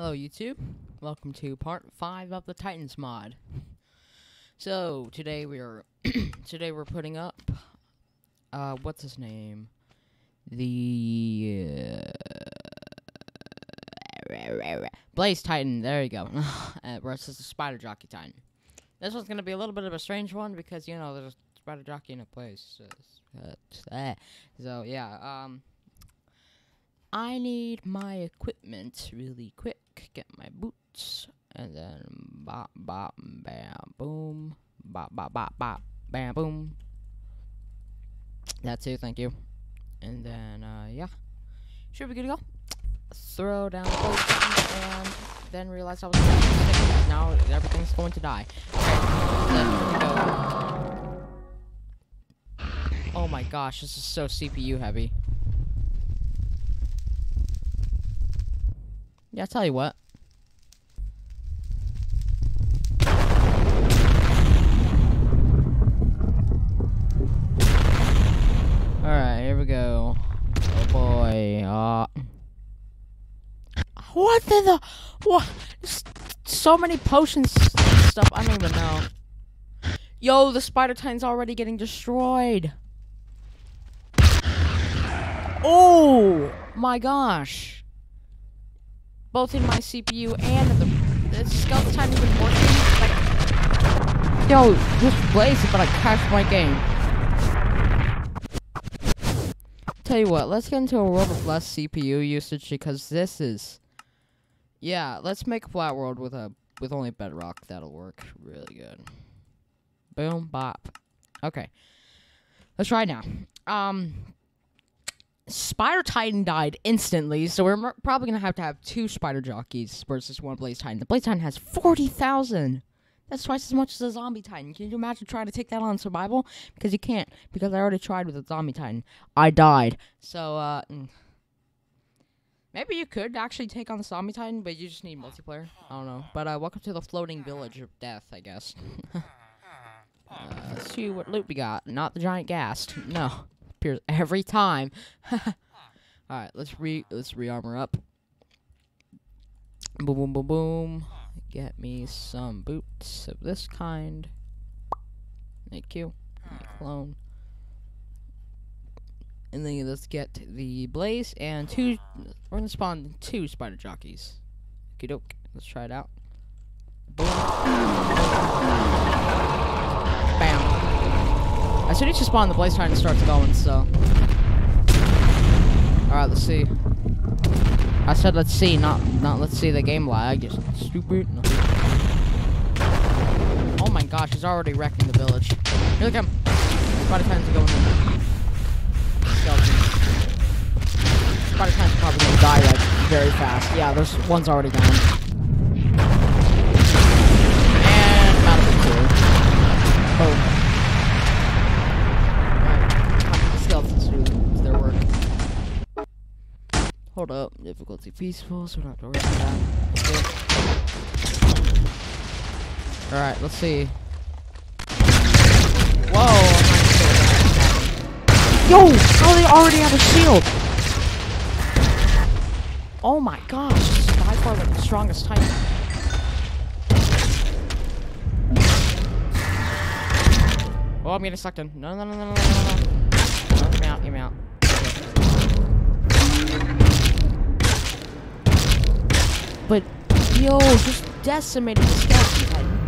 Hello YouTube, welcome to part 5 of the Titans mod. So, today we are, today we're putting up, uh, what's his name? The, uh, Blaze Titan, there you go, uh, versus the Spider Jockey Titan. This one's gonna be a little bit of a strange one because, you know, there's a Spider Jockey in a place. Uh, so, yeah, um, I need my equipment really quick. Get my boots, and then bop, bop, bam, boom, bop, bop, bop, bop, bam, boom. That's it, thank you. And then, uh, yeah. Should be good to go. Throw down the boat and then realize I was now everything's going to die. Go. Oh my gosh, this is so CPU heavy. Yeah, I'll tell you what. Alright, here we go. Oh boy. Uh What the what so many potions stuff, I don't even know. Yo, the spider titan's already getting destroyed. Oh my gosh both in my CPU and the, the skeleton time even working. Like, yo, just plays it, but I crashed my game. Tell you what, let's get into a world with less CPU usage because this is, yeah, let's make a flat world with a with only bedrock. That'll work really good. Boom, bop. Okay, let's try now. Um, Spider Titan died instantly, so we're probably gonna have to have two Spider Jockeys versus one Blaze Titan. The Blaze Titan has 40,000! That's twice as much as a Zombie Titan. Can you imagine trying to take that on survival? Because you can't, because I already tried with a Zombie Titan. I died. So, uh... Mm. Maybe you could actually take on the Zombie Titan, but you just need multiplayer. I don't know. But, uh, welcome to the floating village of death, I guess. uh, let's see what loot we got. Not the giant ghast. No appears every time. All right, let's re let's rearmor up. Boom, boom, boom, boom. Get me some boots of this kind. Thank you. Clone. And then let's get the blaze and two. We're gonna spawn two spider jockeys. Okie doke. Let's try it out. As soon as you spawn, the blaze titan starts going, so. Alright, let's see. I said let's see, not not let's see the game lag. Just stupid. No. Oh my gosh, he's already wrecking the village. Here look him. Spider Titan's going in. Spider probably gonna die like very fast. Yeah, there's one's already down. And the two. Oh. Hold up, difficulty peaceful, so we don't have to worry about that. Alright, let's see. Whoa! Yo! How they already have a shield? Oh my gosh, this is by far the strongest Titan. Oh, I'm getting sucked in. No, no, no, no, no, no, no. no get me out, get me out. But, yo, just decimated the skeleton titan.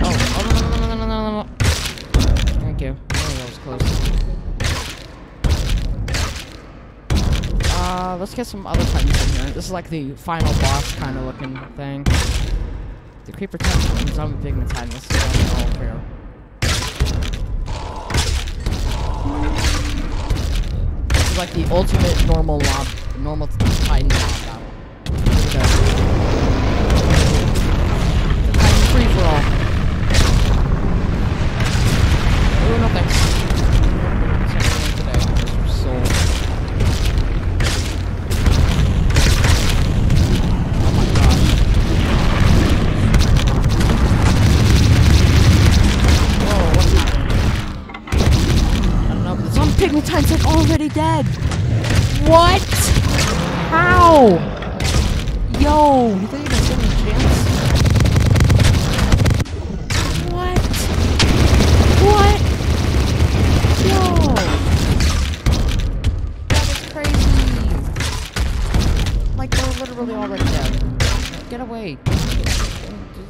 Oh, oh, no, no, no, no, no. Thank you. Oh, that was close. Uh, let's get some other titans in here. This is like the final boss kind of looking thing. The creeper titan, zombie pigman titan. Let's see all here. Like the ultimate normal lob, normal Titan lob battle. Titan's like already dead. What? How? Yo, you think you stand a chance? What? What? Yo. That is crazy. Like they're literally already dead. Get away. I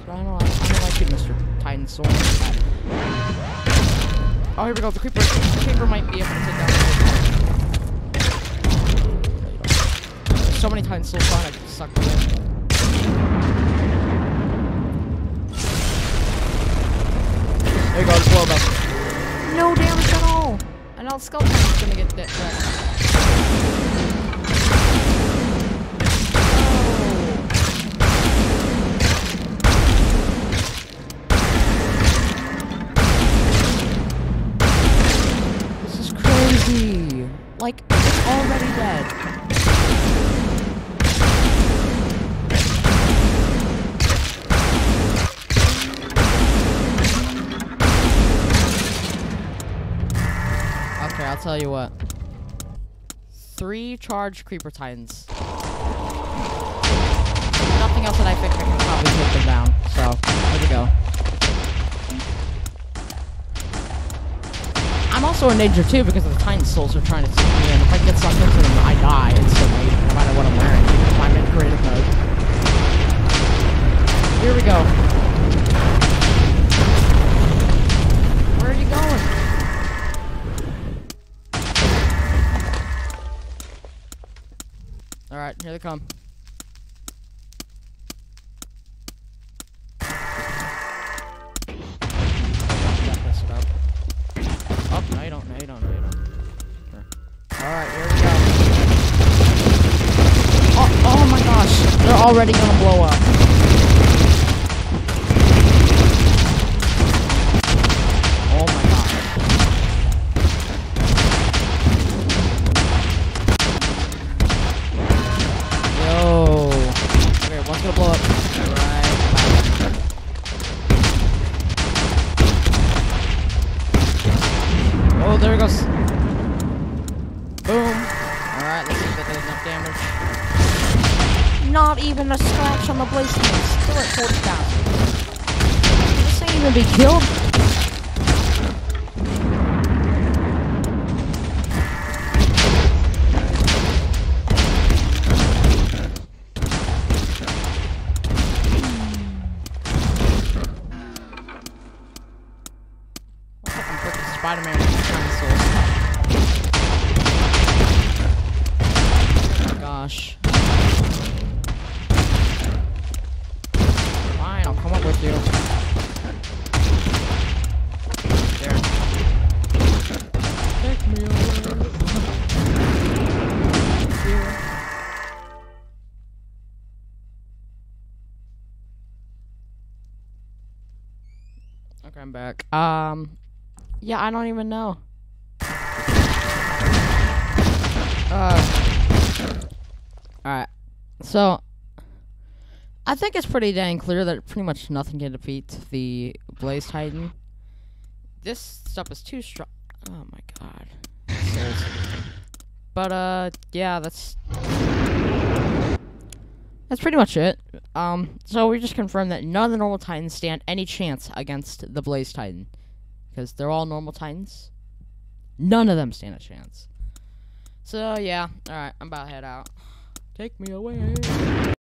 don't, I don't like you, Mr. Titan Sword. Oh, here we go. The creeper, the creeper might be able to take down. so many Titan Souls on, I suck them in. There you go, just blow. No damage at all. And now skeleton's gonna get dead. Like, it's already dead. Okay, I'll tell you what. Three charged creeper titans. Nothing else that I think I can probably take them down. So, here we go. I'm also in danger too because the Titan Souls are trying to suck me in. If I get sucked into them, I die instantly, no matter what I'm wearing. If I'm in creative mode. Here we go. Where are you going? Alright, here they come. Alright, here we go. Oh, oh my gosh, they're already gonna blow up. Not even a scratch on the blaze Still at 40,000. This ain't even be killed. Looks like I'm freaking Spider-Man with dinosaurs. Oh gosh. Fine, I'll come up with you. Okay, I'm back. Um, yeah, I don't even know. Uh, alright. So, I think it's pretty dang clear that pretty much nothing can defeat the Blaze Titan. This stuff is too strong. Oh my god. But, uh, yeah, that's. That's pretty much it. Um, so we just confirmed that none of the normal titans stand any chance against the Blaze Titan. Because they're all normal titans. None of them stand a chance. So, yeah. Alright, I'm about to head out. Take me away.